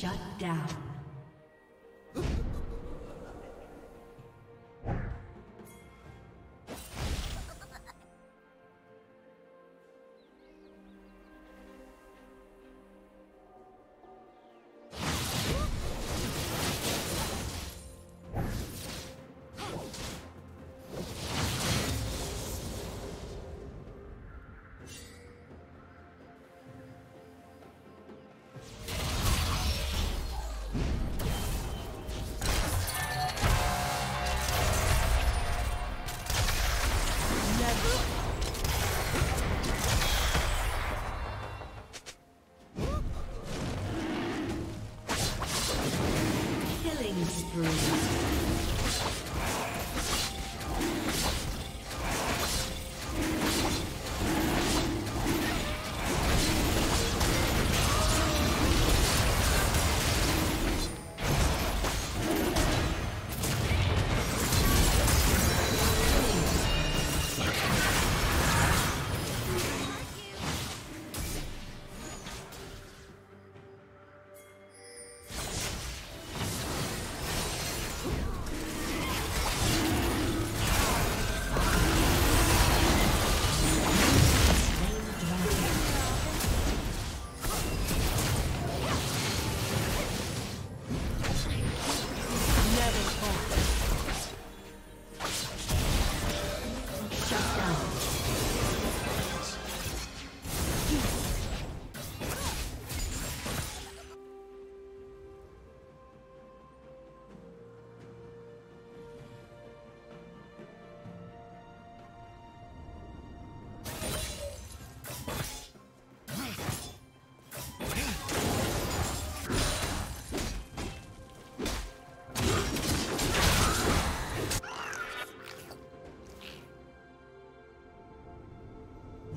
Shut down.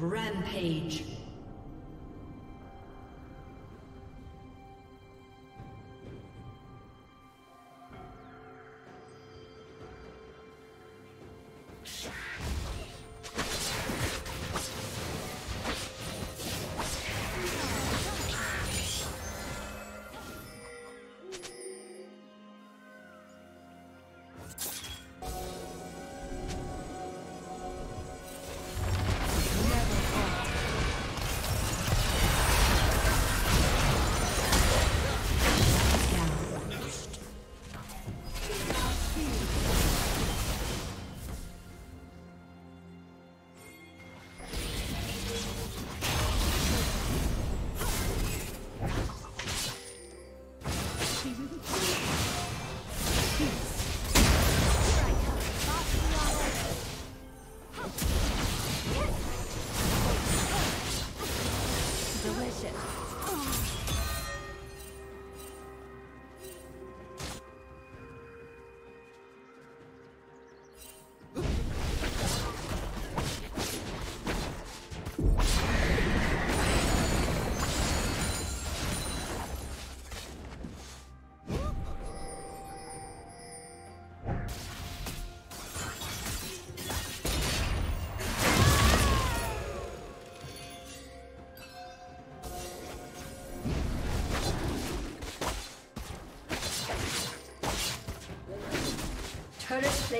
Rampage.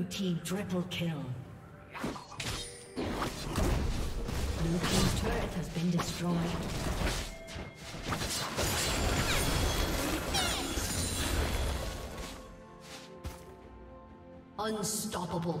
Blue team triple kill. Blue team's turret has been destroyed. Unstoppable.